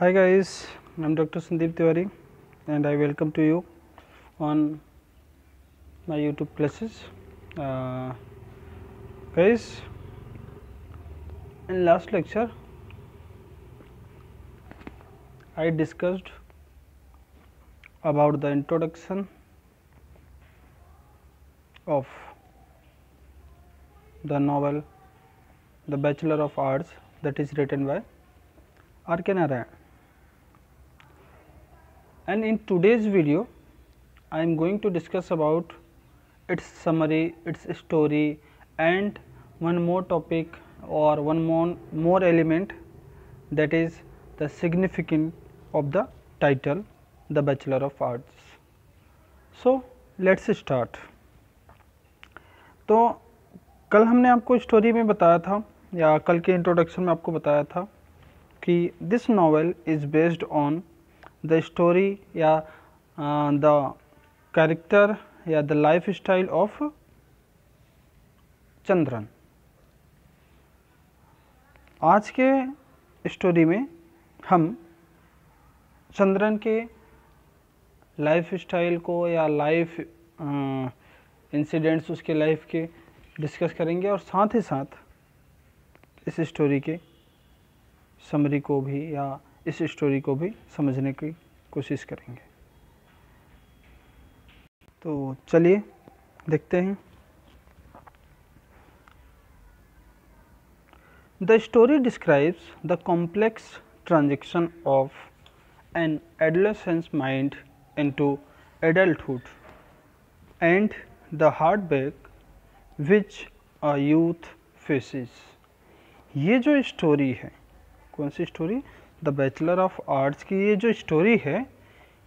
Hi guys, I am Dr. Sandeep Tiwari and I welcome to you on my YouTube classes. Uh, guys, in last lecture I discussed about the introduction of the novel The Bachelor of Arts that is written by R. K. Narayan. And in today's video, I am going to discuss about its summary, its story and one more topic or one more, more element that is the significance of the title The Bachelor of Arts. So, let us start. तो कल हमने आपको story में बताया था या कल के इंट्रोडक्शन में आपको बताया था कि this novel is based on the story या द कैरेक्टर या the life style of Chandran आज के स्टोरी में हम चंद्रन के लाइफ स्टाइल को या लाइफ इंसिडेंट्स उसके लाइफ के डिस्कस करेंगे और साथ ही साथ इस स्टोरी के समरी को भी या इस स्टोरी को भी समझने की कोशिश करेंगे। तो चलिए, देखते हैं। The story describes the complex transaction of an adolescence mind into adulthood and the heart break which a youth faces ये जो स्टोरी है, कौन सी story the bachelor of arts की ये जो स्टोरी है,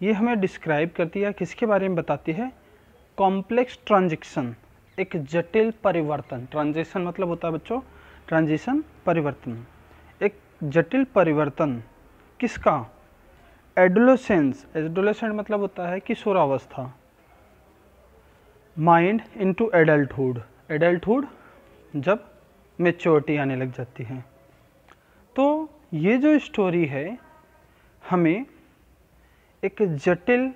ये हमें डिस्क्राइब करती है, किसके बारे में बताती है? कॉम्प्लेक्स ट्रांजेक्शन एक जटिल परिवर्तन। ट्रांजेक्शन मतलब होता है बच्चों ट्रांजिशन परिवर्तन। एक जटिल परिवर्तन किसका? एडोलोसेंस एडोलोसेंट मतलब होता है किशोरावस्था माइंड इनटू एडल्टहुड एडल्टहुड जब मेच्योरिटी आने लग जाती है। तो ये जो स्टोरी है, हमें एक जटिल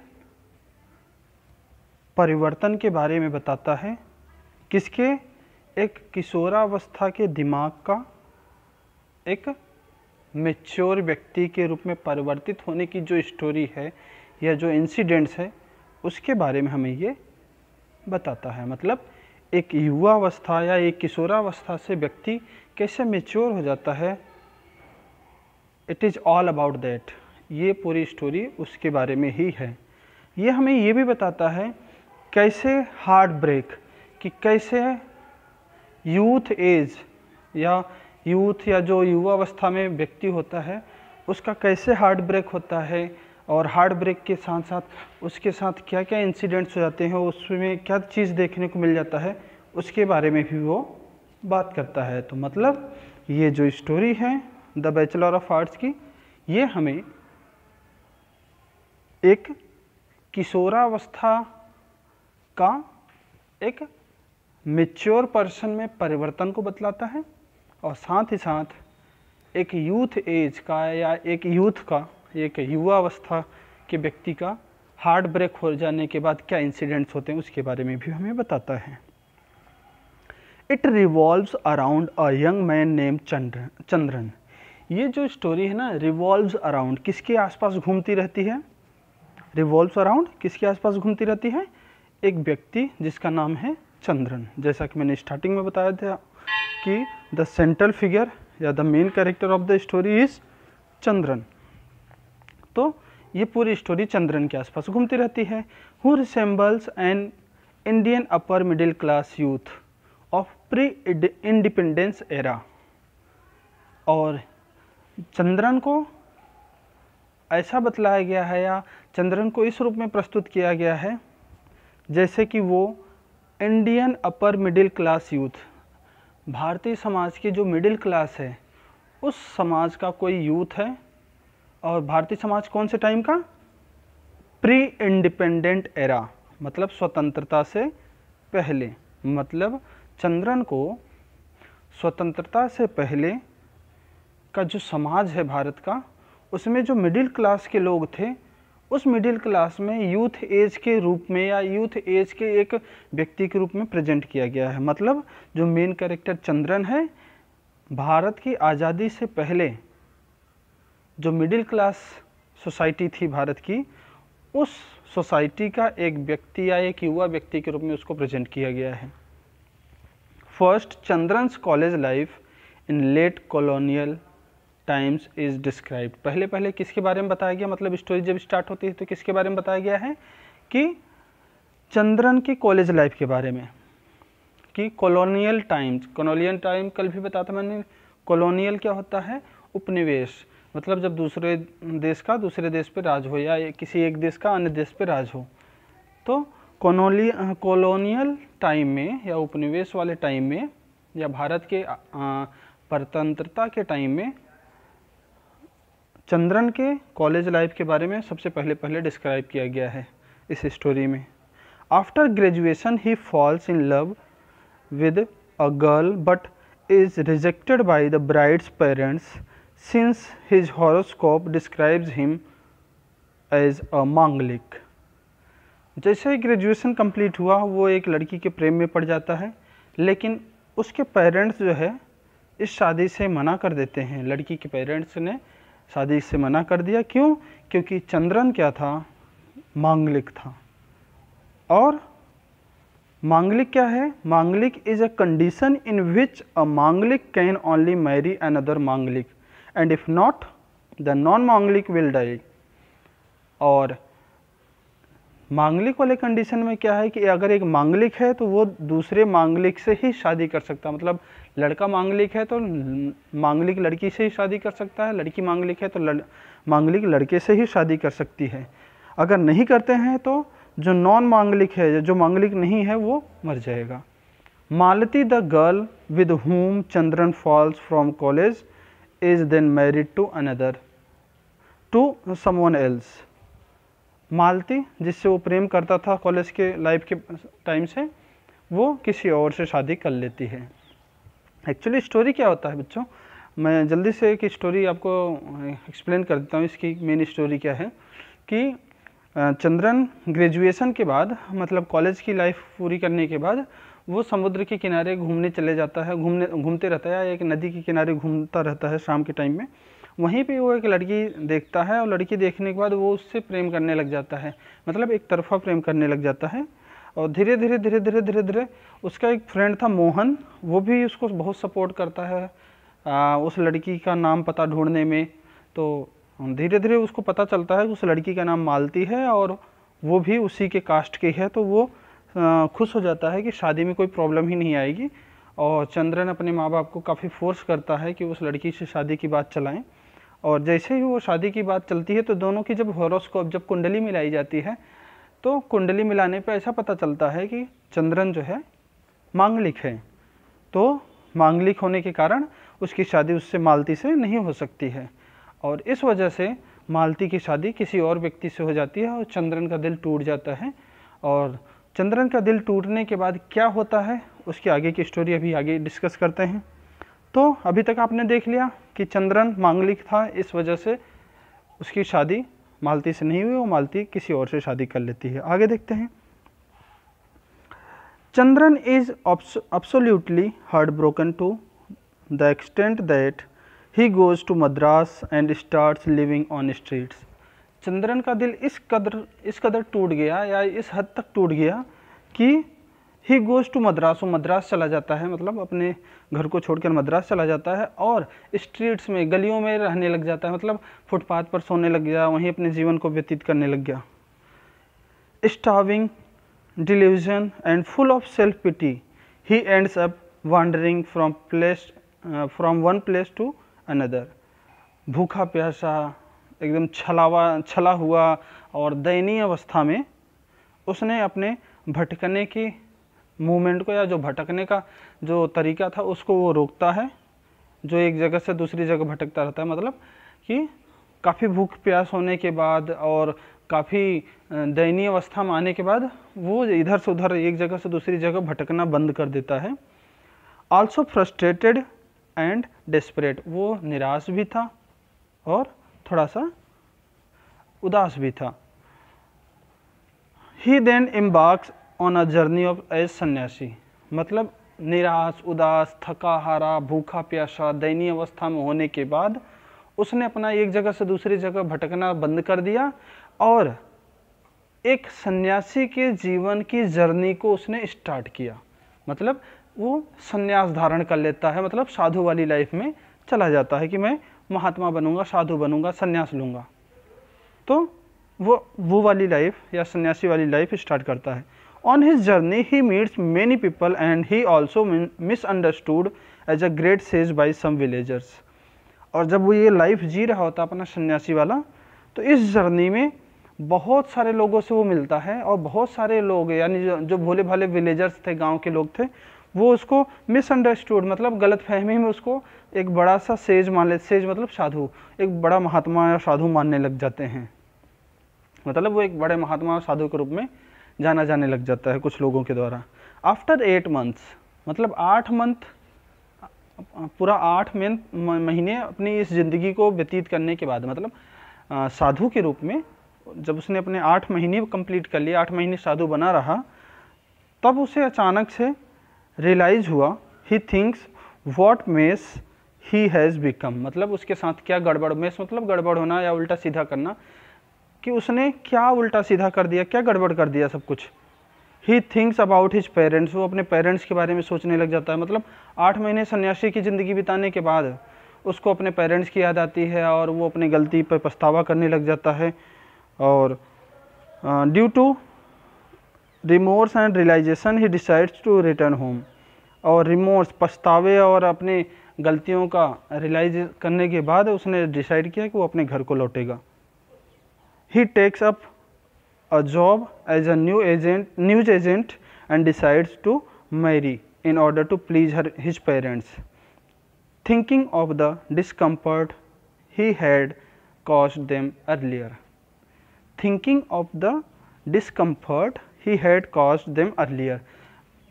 परिवर्तन के बारे में बताता है, किसके एक किशोरावस्था के दिमाग का एक मेच्योर व्यक्ति के रूप में परिवर्तित होने की जो स्टोरी है या जो इंसिडेंट्स है, उसके बारे में हमें ये बताता है। मतलब एक युवावस्था या एक किशोरावस्था से व्यक्ति कैसे मेच्योर हो जाता है it is all about that ये पूरी स्टोरी उसके बारे में ही है। ये हमें ये भी बताता है कैसे हार्ट ब्रेक कि कैसे यूथ एज या यूथ या जो युवा युवावस्था में व्यक्ति होता है, उसका कैसे हार्ट ब्रेक होता है, और हार्ट ब्रेक के साथ साथ उसके साथ क्या क्या इंसिडेंट्स हो जाते हैं, उसमें क्या चीज़ देखने को मिल जाता है, उसके बारे में भी वो बात करता है। तो मतलब ये जो स्टोरी है द बैचलर ऑफ़ आर्ट्स की, ये हमें एक किशोरावस्था का एक मेच्योर पर्सन में परिवर्तन को बतलाता है और साथ ही साथ एक यूथ एज का या एक यूथ का, एक युवावस्था के व्यक्ति का हार्ट ब्रेक हो जाने के बाद क्या इंसिडेंट्स होते हैं, उसके बारे में भी हमें बताता है। It revolves around a young man name Chandra Chandran ये जो स्टोरी है ना रिवॉल्व्स अराउंड किसके आसपास घूमती रहती है? रिवॉल्व्स अराउंड किसके आसपास घूमती रहती है? एक व्यक्ति जिसका नाम है चंद्रन। जैसा कि मैंने स्टार्टिंग में बताया था कि द सेंट्रल फिगर या the main character of the story is Chandran. तो ये पूरी स्टोरी चंद्रन के आसपास घूमती रहती है। Who resembles an Indian upper middle class youth of pre independence era और चंद्रन को ऐसा बतलाया गया है या चंद्रन को इस रूप में प्रस्तुत किया गया है, जैसे कि वो Indian upper middle class youth. भारतीय समाज की जो मिडिल क्लास है, उस समाज का कोई यूथ है? और भारतीय समाज कौन से टाइम का? प्री इंडिपेंडेंट एरा मतलब स्वतंत्रता से पहले। मतलब चंद्रन को स्वतंत्रता से पहले का जो समाज है भारत का, उसमें जो मिडिल क्लास के लोग थे, उस मिडिल क्लास में यूथ एज के रूप में या यूथ एज के एक व्यक्ति के रूप में प्रेजेंट किया गया है। मतलब जो मेन कैरेक्टर चंद्रन है, भारत की आज़ादी से पहले जो मिडिल क्लास सोसाइटी थी भारत की, उस सोसाइटी का एक व्यक्ति या एक युवा व्यक्ति के रूप में उसको प्रेजेंट किया गया है। First Chandran's college life in late colonial times is describe पहले पहले किसके बारे में बताया गया? मतलब स्टोरी जब स्टार्ट होती है तो किसके बारे में बताया गया है? कि चंद्रन की कॉलेज लाइफ के बारे में। कि कॉलोनियल टाइम्स कॉलोनियल टाइम कल भी बताया था मैंने। कॉलोनियल क्या होता है? उपनिवेश। मतलब जब दूसरे देश का, दूसरे देश पर राज हो या किसी एक देश का, अन्य देश पर राज हो। तो कॉलोनी कॉलोनियल टाइम में या उपनिवेश वाले टाइम में या भारत के परतंत्रता के टाइम में चंद्रन के कॉलेज लाइफ के बारे में सबसे पहले पहले डिस्क्राइब किया गया है इस स्टोरी में। After graduation he falls in love with a girl but is rejected by the bride's parents since his horoscope describes him as a manglik जैसे ही ग्रेजुएशन कंप्लीट हुआ, वो एक लड़की के प्रेम में पड़ जाता है, लेकिन उसके पेरेंट्स जो है, इस शादी से मना कर देते हैं। लड़की के पेरेंट्स ने शादी से मना कर दिया। क्यों? क्योंकि चंद्रन क्या था? मांगलिक था। और मांगलिक क्या है? मांगलिक is a condition in which a manglik can only marry an other manglik. And if not the non manglik will die और मांगलिक वाले कंडीशन में क्या है कि अगर एक मांगलिक है तो वो दूसरे मांगलिक से ही शादी कर सकता है। मतलब लड़का मांगलिक है तो मांगलिक लड़की से ही शादी कर सकता है लड़की मांगलिक है तो लड़, मांगलिक लड़के से ही शादी कर सकती है। अगर नहीं करते हैं तो जो नॉन मांगलिक है जो मांगलिक नहीं है वो मर जाएगा। Malti the girl with whom Chandran falls from college is then married to another to someone else Malti, जिससे वो प्रेम करता था कॉलेज के लाइफ के टाइम से, वो किसी और से शादी कर लेती है। एक्चुअली स्टोरी क्या होता है बच्चों? मैं जल्दी से एक स्टोरी आपको एक्सप्लेन कर देता हूँ। इसकी मेन स्टोरी क्या है कि चंद्रन ग्रेजुएशन के बाद मतलब कॉलेज की लाइफ पूरी करने के बाद, वो समुद्र के किनारे घूमने चले जाता है। घूमने, घूमते रहता है या एक नदी के किनारे घूमता रहता है शाम के टाइम में। वहीं पे वो एक लड़की देखता है और लड़की देखने के बाद वो उससे प्रेम करने लग जाता है। मतलब एक तरफा प्रेम करने लग जाता है और धीरे धीरे धीरे धीरे धीरे धीरे उसका एक फ्रेंड था मोहन वो भी उसको बहुत सपोर्ट करता है आ, उस लड़की का नाम पता ढूँढने में। तो धीरे धीरे उसको पता चलता है कि उस लड़की का नाम मालती है और वो भी उसी के कास्ट की है तो वो खुश हो जाता है कि शादी में कोई प्रॉब्लम ही नहीं आएगी। और चंद्रन अपने माँ बाप को काफ़ी फोर्स करता है कि उस लड़की से शादी की बात चलाएँ। और जैसे ही वो शादी की बात चलती है तो दोनों की जब हॉरोस्कोप जब कुंडली मिलाई जाती है तो कुंडली मिलाने पर ऐसा पता चलता है कि चंद्रन जो है, मांगलिक है। तो मांगलिक होने के कारण उसकी शादी उससे मालती से नहीं हो सकती है। और इस वजह से मालती की शादी किसी और व्यक्ति से हो जाती है और चंद्रन का दिल टूट जाता है। और चंद्रन का दिल टूटने के बाद क्या होता है, उसकी आगे की स्टोरी अभी आगे डिस्कस करते हैं। तो अभी तक आपने देख लिया। कि चंद्रन मांगलिक था, इस वजह से उसकी शादी मालती से नहीं हुई, वो मालती किसी और से शादी कर लेती है आगे देखते हैं Chandran is absolutely heartbroken to the extent that he goes to Madras and starts living on streets. Chandran का दिल इस कदर इस कदर टूट गया या इस हद तक टूट गया कि ही गोज़ टू मद्रास, वो मद्रास चला जाता है मतलब अपने घर को छोड़कर मद्रास चला जाता है और स्ट्रीट्स में, गलियों में रहने लग जाता है मतलब फुटपाथ पर सोने लग गया, वहीं अपने जीवन को व्यतीत करने लग गया। Starving delusion and full of self pity he ends up wandering from place from one place to another भूखा प्यासा, एकदम छलावा, छला हुआ और दयनीय अवस्था में उसने अपने भटकने की मूवमेंट को या जो भटकने का जो तरीका था, उसको वो रोकता है, जो एक जगह से दूसरी जगह भटकता रहता है। मतलब कि काफ़ी भूख प्यास होने के बाद और काफ़ी दयनीय अवस्था में आने के बाद वो इधर से उधर, एक जगह से दूसरी जगह भटकना बंद कर देता है। आल्सो फ्रस्ट्रेटेड एंड डेस्परेट वो निराश भी था और थोड़ा सा उदास भी था। He then embarks on a journey of as sannyasi मतलब निराश, उदास थका हारा भूखा प्यासा, दयनीय अवस्था में होने के बाद उसने अपना एक जगह से दूसरी जगह भटकना बंद कर दिया और एक सन्यासी के जीवन की जर्नी को उसने स्टार्ट किया। मतलब वो सन्यास धारण कर लेता है मतलब साधु वाली लाइफ में चला जाता है कि मैं महात्मा बनूँगा, साधु बनूँगा, सन्यास लूँगा। तो वो वो वाली लाइफ या सन्यासी वाली लाइफ स्टार्ट करता है। On his journey he meets many people and he also misunderstood as a great sage by some villagers और जब वो ये लाइफ जी रहा होता अपना सन्यासी वाला तो इस जर्नी में बहुत सारे लोगों से वो मिलता है और बहुत सारे लोग यानी जो, जो भोले भाले विलेजर्स थे गाँव के लोग थे वो उसको मिसअंडरस्टूड मतलब गलत फहमी में उसको एक बड़ा सा सेज मान लेते सेज मतलब साधु एक बड़ा महात्मा या साधु मानने लग जाते हैं। मतलब वो एक बड़े महात्मा और साधु के रूप में जाना जाने लग जाता है कुछ लोगों के द्वारा। आफ्टर एट मंथ्स मतलब आठ मंथ पूरा आठ महीने अपनी इस ज़िंदगी को व्यतीत करने के बाद मतलब साधु के रूप में, जब उसने अपने आठ महीने कंप्लीट कर लिए, आठ महीने साधु बना रहा, तब उसे अचानक से रियलाइज़ हुआ he thinks what mess he has become मतलब उसके साथ क्या गड़बड़ मेस मतलब गड़बड़ होना या उल्टा सीधा करना कि उसने क्या उल्टा सीधा कर दिया, क्या गड़बड़ कर दिया सब कुछ? He thinks about his parents वो अपने पेरेंट्स के बारे में सोचने लग जाता है। मतलब आठ महीने सन्यासी की ज़िंदगी बिताने के बाद उसको अपने पेरेंट्स की याद आती है और वो अपनी गलती पर पछतावा करने लग जाता है और due to remorse and realisation he decides to return home और रिमोर्स पछतावे और अपने गलतियों का रियलाइज़ करने के बाद उसने डिसाइड किया कि वो अपने घर को लौटेगा। he takes up a job as a new agent, news agent and decides to marry in order to please her, his parents. Thinking of the discomfort he had caused them earlier. Thinking of the discomfort he had caused them earlier.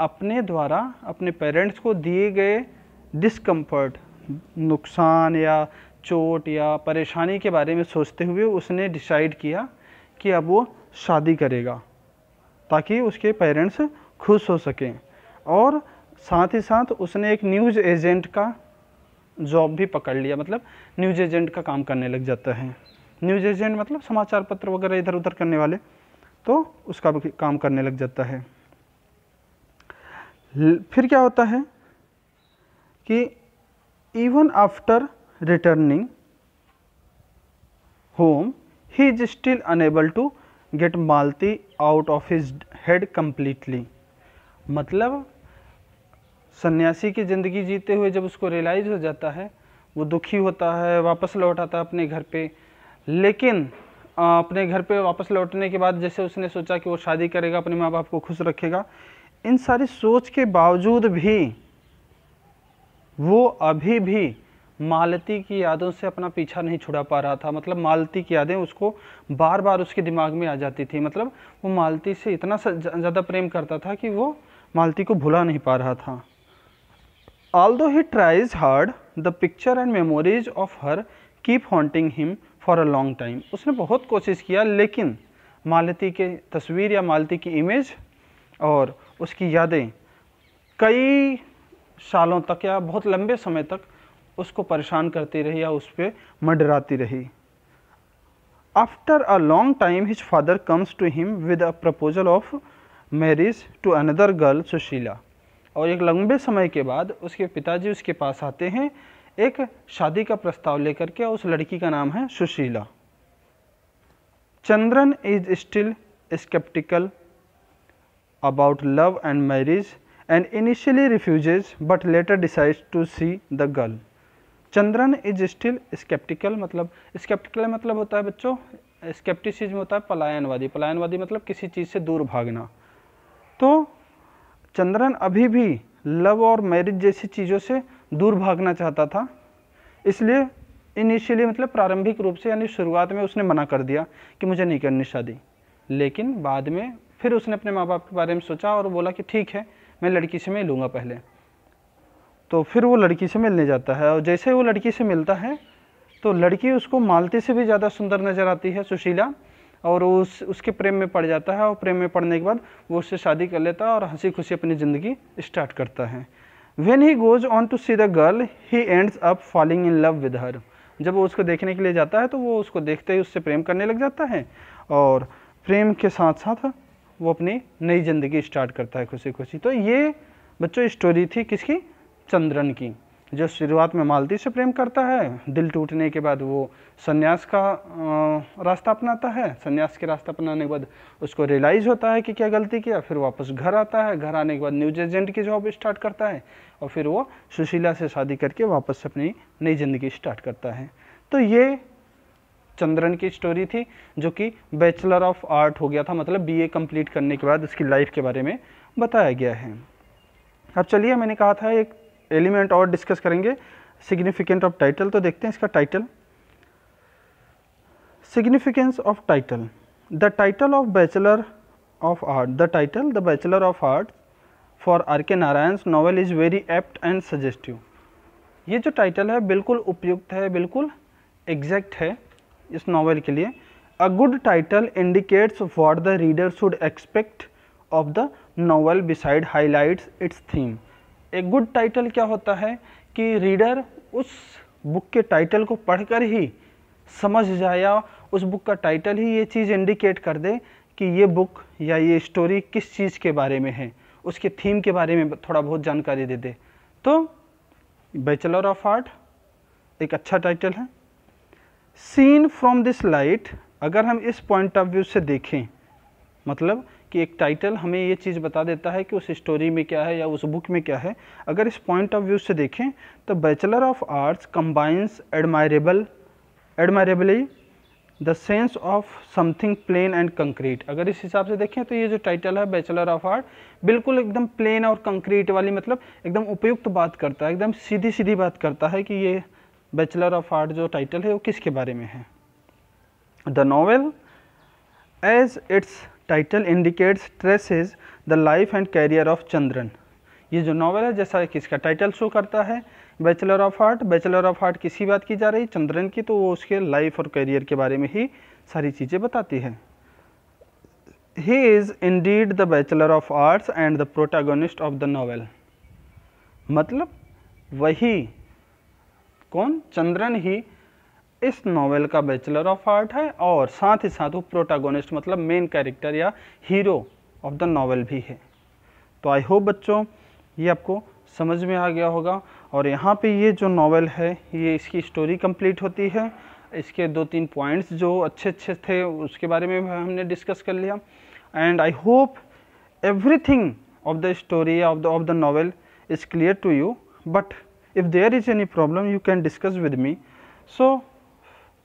अपने द्वारा अपने parents को दिए गए discomfort नुकसान या चोट या परेशानी के बारे में सोचते हुए उसने डिसाइड किया कि अब वो शादी करेगा, ताकि उसके पेरेंट्स खुश हो सकें। और साथ ही साथ उसने एक न्यूज़ एजेंट का जॉब भी पकड़ लिया मतलब न्यूज़ एजेंट का काम करने लग जाता है। न्यूज़ एजेंट मतलब समाचार पत्र वगैरह इधर उधर करने वाले तो उसका भी काम करने लग जाता है। फिर क्या होता है कि even after returning home, he is still unable to get Malti out of his head completely. मतलब सन्यासी की ज़िंदगी जीते हुए जब उसको रियलाइज़ हो जाता है वो दुखी होता है वापस लौट आता है अपने घर पे लेकिन अपने घर पे वापस लौटने के बाद जैसे उसने सोचा कि वो शादी करेगा अपने माँ बाप को खुश रखेगा इन सारी सोच के बावजूद भी वो अभी भी मालती की यादों से अपना पीछा नहीं छुड़ा पा रहा था। मतलब मालती की यादें उसको बार बार उसके दिमाग में आ जाती थी। मतलब वो मालती से इतना ज़्यादा प्रेम करता था कि वो मालती को भुला नहीं पा रहा था। Although he tries hard the picture and memories of her keep haunting him for a long time उसने बहुत कोशिश किया, लेकिन मालती के तस्वीर या मालती की इमेज और उसकी यादें कई सालों तक या बहुत लंबे समय तक उसको परेशान करती रही या उस पर मडराती रही। After a long time his father comes to him with a proposal of marriage to another girl Sushila और एक लंबे समय के बाद उसके पिताजी उसके पास आते हैं, एक शादी का प्रस्ताव लेकर के उस लड़की का नाम है Sushila. Chandran is still sceptical about love and marriage and initially refuses but later decide to see the girl Chandran is still sceptical मतलब स्केप्टिकल मतलब होता है बच्चों स्केप्टिसिज्म होता है पलायनवादी। पलायनवादी मतलब किसी चीज़ से दूर भागना। तो चंद्रन अभी भी लव और मैरिज जैसी चीज़ों से दूर भागना चाहता था। इसलिए इनिशियली मतलब प्रारंभिक रूप से यानी शुरुआत में उसने मना कर दिया कि मुझे नहीं करनी शादी। लेकिन बाद में फिर उसने अपने माँ बाप के बारे में सोचा और बोला कि ठीक है, मैं लड़की से मैं लूँगा पहले। तो फिर वो लड़की से मिलने जाता है और जैसे वो लड़की से मिलता है तो लड़की उसको मालती से भी ज़्यादा सुंदर नज़र आती है, सुशीला। और उस, उसके प्रेम में पड़ जाता है और प्रेम में पड़ने के बाद वो उससे शादी कर लेता है और हँसी खुशी अपनी ज़िंदगी स्टार्ट करता है। When he goes on to see the girl he ends up falling in love with her जब वो उसको देखने के लिए जाता है तो वो उसको देखते ही उससे प्रेम करने लग जाता है और प्रेम के साथ साथ वो अपनी नई ज़िंदगी स्टार्ट करता है खुशी खुशी तो ये बच्चों स्टोरी थी किसकी? चंद्रन की, जो शुरुआत में मालती से प्रेम करता है, दिल टूटने के बाद वो सन्यास का रास्ता अपनाता है। सन्यास के रास्ता अपनाने के बाद उसको रियलाइज़ होता है कि क्या गलती किया, फिर वापस घर आता है। घर आने के बाद न्यूज़ एजेंट की जॉब स्टार्ट करता है और फिर वो सुशीला से शादी करके वापस अपनी नई ज़िंदगी स्टार्ट करता है। तो ये चंद्रन की स्टोरी थी, जो कि बैचलर ऑफ़ आर्ट हो गया था। मतलब बीए कंप्लीट करने के बाद उसकी लाइफ के बारे में बताया गया है। अब चलिए, मैंने कहा था एक एलिमेंट और डिस्कस करेंगे। सिग्निफिकेंट ऑफ़ टाइटल तो देखते हैं इसका title significance of title the title of bachelor of art the title the bachelor of art for R K Narayan novel is very apt and suggestive ये जो title है, बिल्कुल उपयुक्त है, बिल्कुल एग्जैक्ट है इस नावल के लिए। A good title indicates what the reader should expect of the novel beside highlights its theme एक गुड टाइटल क्या होता है कि रीडर उस बुक के टाइटल को पढ़कर ही समझ जाए या उस बुक का टाइटल ही ये चीज़ इंडिकेट कर दे कि ये बुक या ये स्टोरी किस चीज़ के बारे में है, उसके थीम के बारे में थोड़ा बहुत जानकारी दे दे। तो बैचलर ऑफ़ आर्ट एक अच्छा टाइटल है। सीन फ्रॉम दिस लाइट अगर हम इस पॉइंट ऑफ़ व्यू से देखें मतलब कि एक टाइटल हमें ये चीज़ बता देता है कि उस स्टोरी में क्या है या उस बुक में क्या है। अगर इस पॉइंट ऑफ़ व्यू से देखें तो bachelor of arts combines admirable admirably the sense of something plain and concrete अगर इस हिसाब से देखें तो ये जो टाइटल है बैचलर ऑफ़ आर्ट बिल्कुल एकदम प्लेन और कंक्रीट वाली मतलब एकदम उपयुक्त बात करता है, एकदम सीधी सीधी बात करता है कि ये बैचलर ऑफ़ आर्ट जो टाइटल है, वो किसके बारे में है। The novel as its title indicates traces the life and career of Chandran ये जो नावल है, जैसा कि इसका टाइटल शो करता है bachelor of art bachelor of art किसी बात की जा रही? चंद्रन की तो वो उसके लाइफ और करियर के बारे में ही सारी चीज़ें बताती है। He is indeed the bachelor of arts and the protagonist of the novel मतलब वही कौन? चंद्रन ही इस नावल का बैचलर ऑफ़ आर्ट है और साथ ही साथ वो प्रोटागोनिस्ट मतलब मेन कैरेक्टर या हीरो ऑफ़ द नावल भी है। तो आई होप बच्चों, ये आपको समझ में आ गया होगा। और यहाँ पे ये जो नावल है, ये इसकी स्टोरी कंप्लीट होती है। इसके दो तीन पॉइंट्स जो अच्छे अच्छे थे, उसके बारे में हमने डिस्कस कर लिया। And I hope everything of the story of the of the novel is clear to you but if there is any problem you can discuss with me so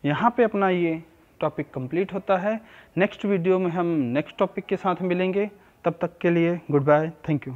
यहाँ पे अपना ये टॉपिक कंप्लीट होता है। Next video में हम next topic के साथ मिलेंगे। तब तक के लिए गुड बाय थैंक यू